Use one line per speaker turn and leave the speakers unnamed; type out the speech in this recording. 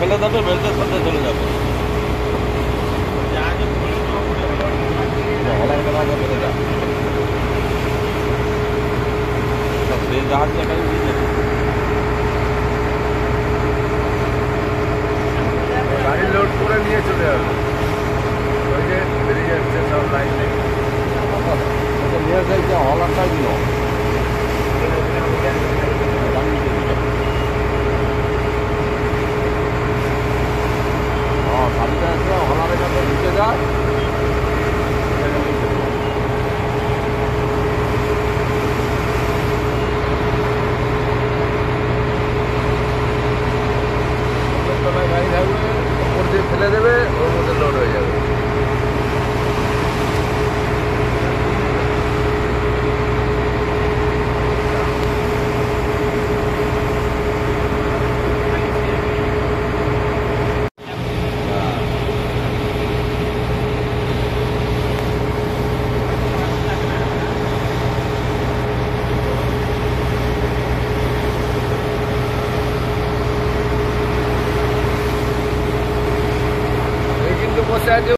ফেলে দেবে বেল্টের সাথে চলে যাবে। সেই জাহাজ দিয়ে
গাড়ি লোড করে নিয়ে চলে যাবে ওই যে বেরিয়ে যাচ্ছে সব লাইন
ওটা নিয়ে হলারটাই দিল। হ্যাঁ se le debe I do.